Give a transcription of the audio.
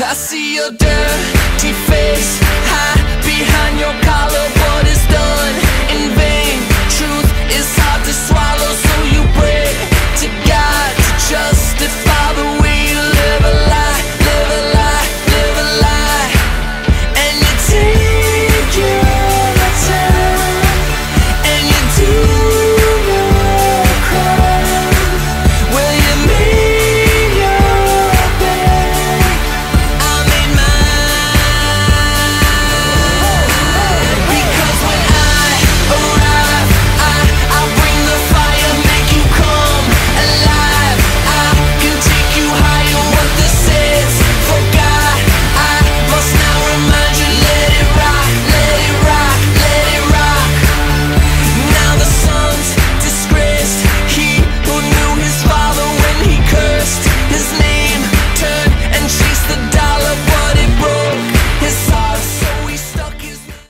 I see your dirty face.